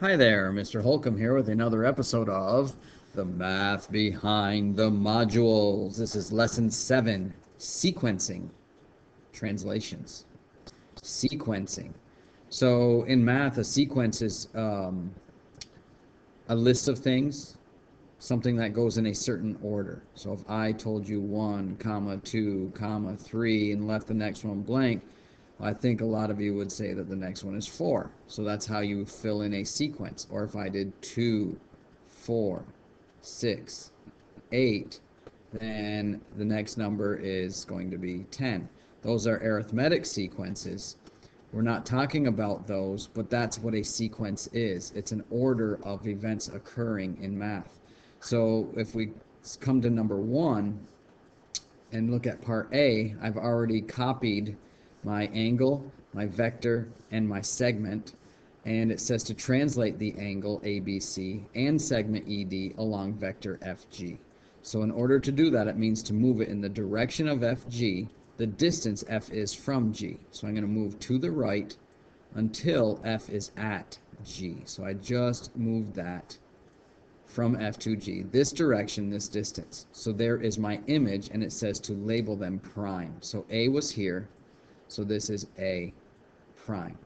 Hi there, Mr. Holcomb here with another episode of The Math Behind the Modules. This is Lesson 7, Sequencing. Translations. Sequencing. So in math, a sequence is um, a list of things, something that goes in a certain order. So if I told you 1, comma, 2, comma, 3, and left the next one blank, I think a lot of you would say that the next one is 4. So that's how you fill in a sequence. Or if I did 2, 4, 6, 8, then the next number is going to be 10. Those are arithmetic sequences. We're not talking about those, but that's what a sequence is. It's an order of events occurring in math. So if we come to number 1 and look at part A, I've already copied my angle, my vector, and my segment. And it says to translate the angle ABC and segment ED along vector FG. So in order to do that, it means to move it in the direction of FG, the distance F is from G. So I'm going to move to the right until F is at G. So I just moved that from F to G. This direction, this distance. So there is my image, and it says to label them prime. So A was here, so this is A prime.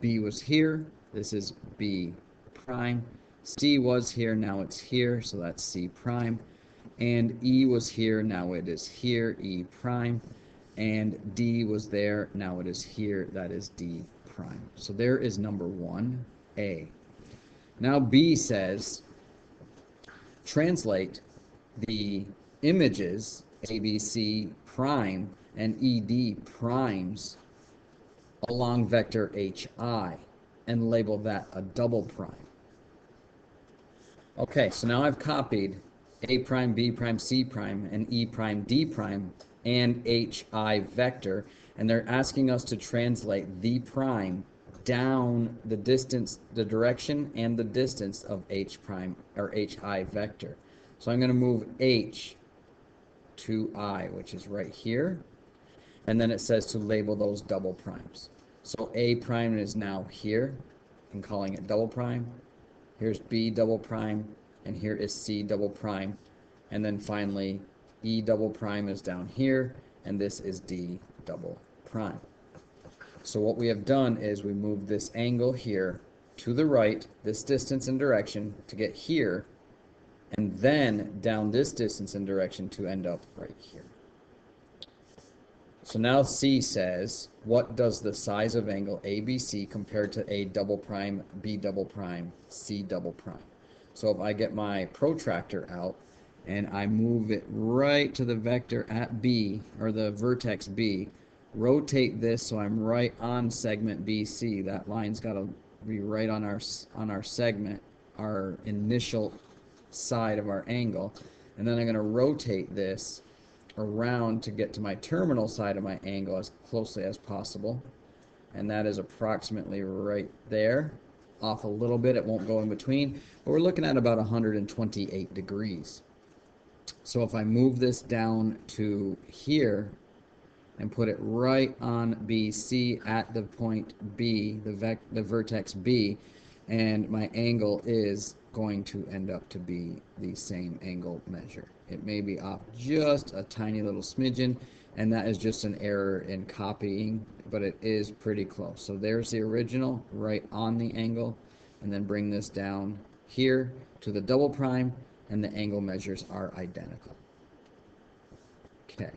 B was here. This is B prime. C was here. Now it's here. So that's C prime. And E was here. Now it is here. E prime. And D was there. Now it is here. That is D prime. So there is number one, A. Now B says, translate the images ABC prime and ED primes along vector HI and label that a double prime. Okay, so now I've copied A prime, B prime, C prime, and E prime, D prime, and HI vector, and they're asking us to translate the prime down the distance, the direction and the distance of H prime or HI vector. So I'm going to move H to I, which is right here and then it says to label those double primes. So A prime is now here. I'm calling it double prime. Here's B double prime, and here is C double prime. And then finally, E double prime is down here, and this is D double prime. So what we have done is we move this angle here to the right, this distance and direction, to get here, and then down this distance and direction to end up right here. So now C says, what does the size of angle ABC compared to A double prime, B double prime, C double prime? So if I get my protractor out and I move it right to the vector at B, or the vertex B, rotate this so I'm right on segment BC. That line's got to be right on our, on our segment, our initial side of our angle. And then I'm going to rotate this around to get to my terminal side of my angle as closely as possible. And that is approximately right there. Off a little bit, it won't go in between, but we're looking at about 128 degrees. So if I move this down to here and put it right on BC at the point B, the, the vertex B, and my angle is going to end up to be the same angle measure. It may be off just a tiny little smidgen, and that is just an error in copying, but it is pretty close. So there's the original right on the angle, and then bring this down here to the double prime, and the angle measures are identical. Okay.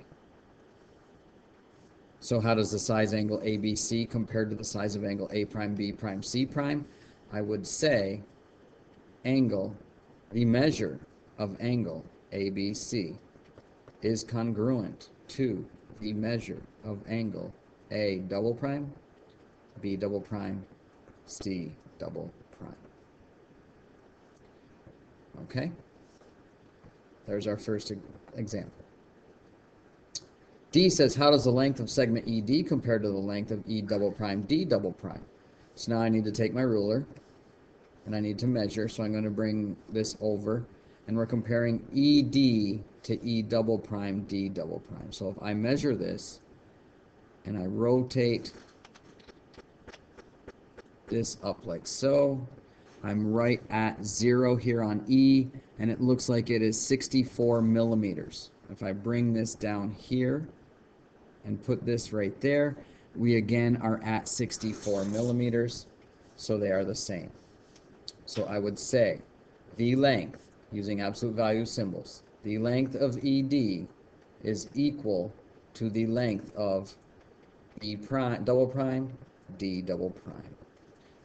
So how does the size angle ABC compare to the size of angle A prime, B prime, C prime? I would say angle, the measure of angle ABC is congruent to the measure of angle A double prime, B double prime, C double prime. Okay? There's our first example. D says, how does the length of segment ED compare to the length of E double prime, D double prime? So now I need to take my ruler and I need to measure, so I'm going to bring this over, and we're comparing ED to E double prime, D double prime. So if I measure this, and I rotate this up like so, I'm right at zero here on E, and it looks like it is 64 millimeters. If I bring this down here and put this right there, we again are at 64 millimeters, so they are the same. So I would say the length, using absolute value symbols, the length of ED is equal to the length of E prime, double prime, D double prime.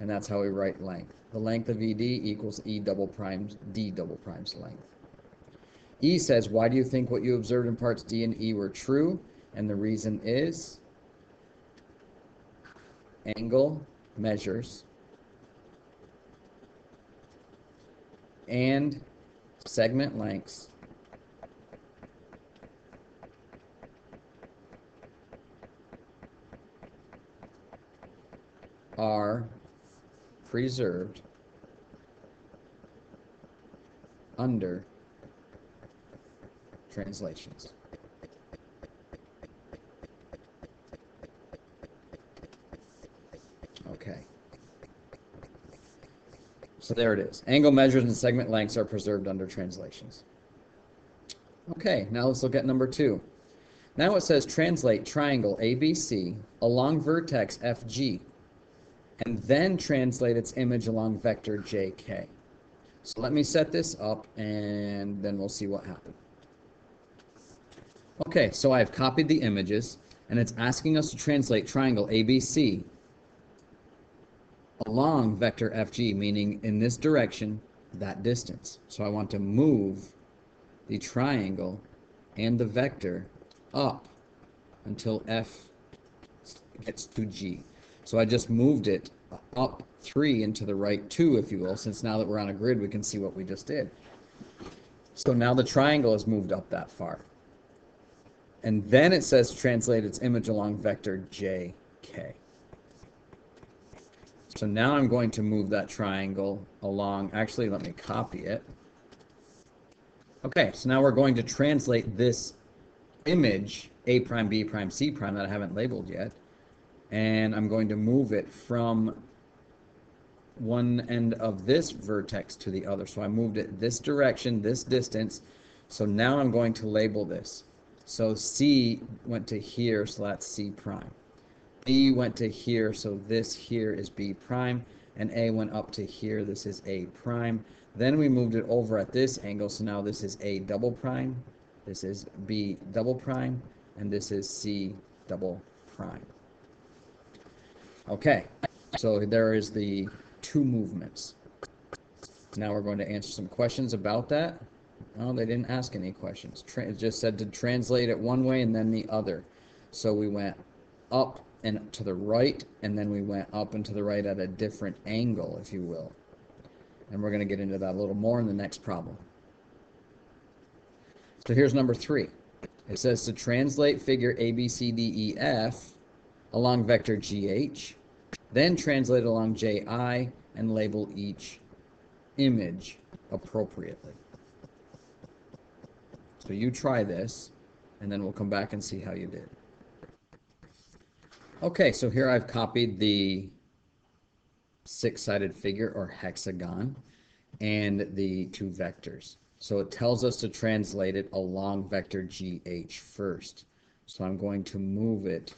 And that's how we write length. The length of ED equals E double prime, D double prime's length. E says, why do you think what you observed in parts D and E were true? And the reason is angle measures and segment lengths are preserved under translations. Okay. So there it is. Angle measures and segment lengths are preserved under translations. Okay, now let's look at number two. Now it says translate triangle ABC along vertex FG and then translate its image along vector JK. So let me set this up and then we'll see what happens. Okay, so I've copied the images and it's asking us to translate triangle ABC along vector FG, meaning in this direction, that distance. So I want to move the triangle and the vector up until F gets to G. So I just moved it up 3 into the right 2, if you will, since now that we're on a grid, we can see what we just did. So now the triangle has moved up that far. And then it says translate its image along vector JK. So now I'm going to move that triangle along. Actually, let me copy it. Okay, so now we're going to translate this image, A prime, B prime, C prime, that I haven't labeled yet, and I'm going to move it from one end of this vertex to the other. So I moved it this direction, this distance. So now I'm going to label this. So C went to here, so that's C prime. B went to here, so this here is B prime, and A went up to here, this is A prime. Then we moved it over at this angle, so now this is A double prime, this is B double prime, and this is C double prime. Okay, so there is the two movements. Now we're going to answer some questions about that. Oh, they didn't ask any questions. Tra it just said to translate it one way and then the other. So we went up and to the right, and then we went up and to the right at a different angle, if you will. And we're going to get into that a little more in the next problem. So here's number three. It says to translate figure ABCDEF along vector GH, then translate along JI and label each image appropriately. So you try this, and then we'll come back and see how you did. Okay, so here I've copied the six-sided figure or hexagon and the two vectors. So it tells us to translate it along vector GH first. So I'm going to move it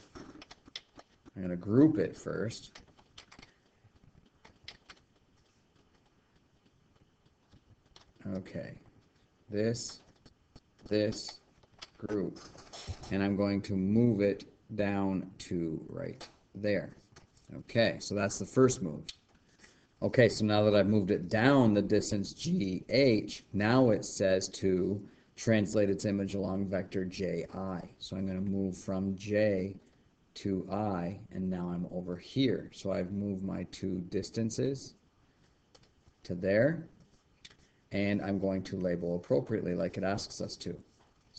I'm going to group it first. Okay, this, this, group. And I'm going to move it down to right there. Okay, so that's the first move. Okay, so now that I've moved it down the distance GH, now it says to translate its image along vector JI. So I'm going to move from J to I, and now I'm over here. So I've moved my two distances to there, and I'm going to label appropriately like it asks us to.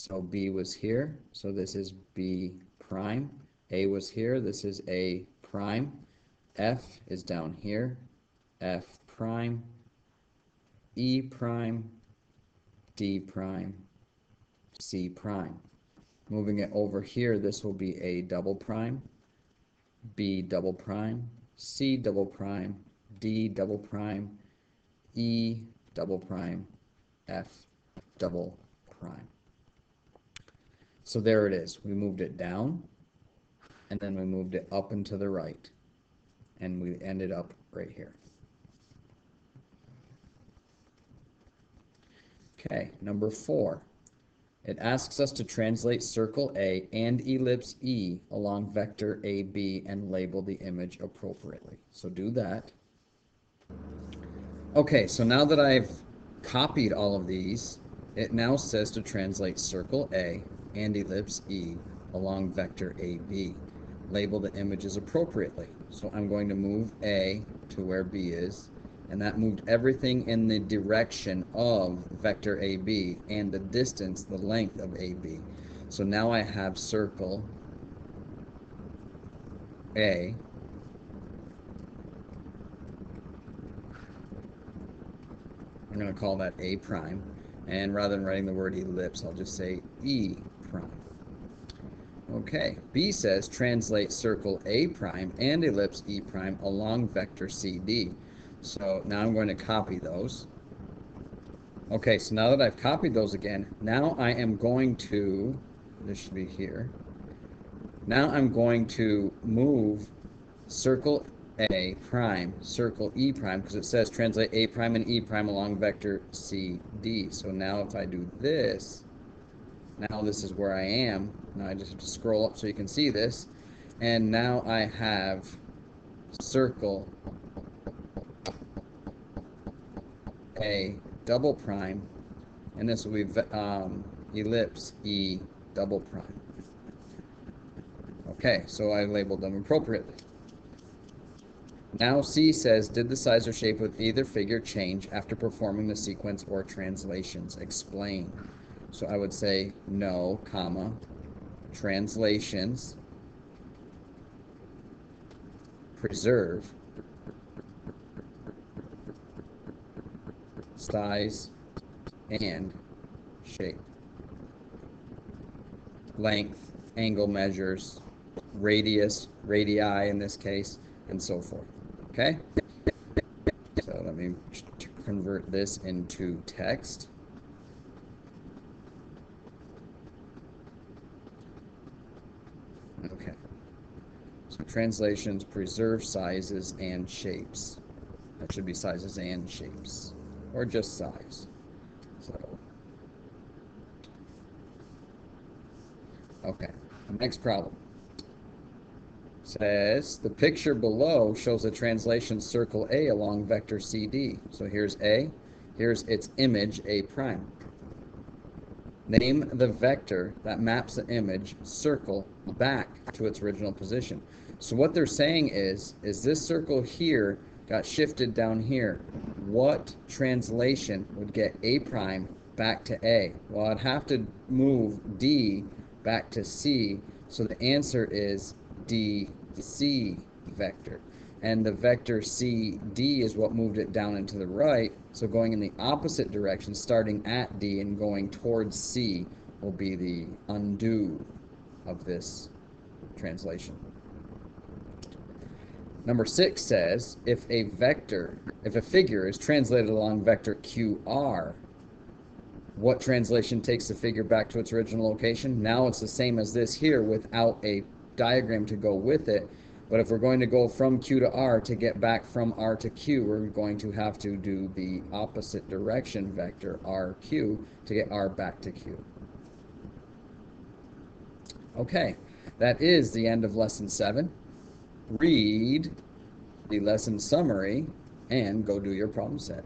So B was here, so this is B prime. A was here, this is A prime. F is down here, F prime. E prime, D prime, C prime. Moving it over here, this will be a double prime, B double prime, C double prime, D double prime, E double prime F double prime. So there it is. We moved it down and then we moved it up and to the right and we ended up right here. Okay, number four. It asks us to translate circle A and ellipse E along vector AB and label the image appropriately. So do that. Okay, so now that I've copied all of these, it now says to translate circle A and ellipse E along vector AB. Label the images appropriately. So I'm going to move A to where B is, and that moved everything in the direction of vector AB and the distance, the length of AB. So now I have circle A I'm going to call that A prime and rather than writing the word ellipse I'll just say E prime. Okay, B says translate circle A prime and ellipse E prime along vector CD. So now I'm going to copy those. Okay, so now that I've copied those again, now I am going to, this should be here, now I'm going to move circle A prime, circle E prime, because it says translate A prime and E prime along vector CD. So now if I do this, now this is where I am. Now I just have to scroll up so you can see this. And now I have circle A double prime, and this will be um, ellipse E double prime. Okay, so I labeled them appropriately. Now C says, did the size or shape of either figure change after performing the sequence or translations? Explain. So I would say no, comma, translations, preserve, size, and shape. Length, angle measures, radius, radii in this case, and so forth. Okay? So let me convert this into text. Okay. So translations preserve sizes and shapes. That should be sizes and shapes or just size. So, okay, next problem. Says the picture below shows a translation circle A along vector CD. So here's A, here's its image A prime. Name the vector that maps the image circle back to its original position. So what they're saying is, is this circle here got shifted down here. What translation would get A prime back to A? Well, I'd have to move D back to C, so the answer is DC vector. And the vector CD is what moved it down into the right, so going in the opposite direction, starting at D and going towards C, will be the undo of this translation. Number six says, if a vector, if a figure is translated along vector QR, what translation takes the figure back to its original location? Now it's the same as this here without a diagram to go with it. But if we're going to go from Q to R to get back from R to Q, we're going to have to do the opposite direction vector, RQ, to get R back to Q. Okay, that is the end of lesson seven read the lesson summary, and go do your problem set.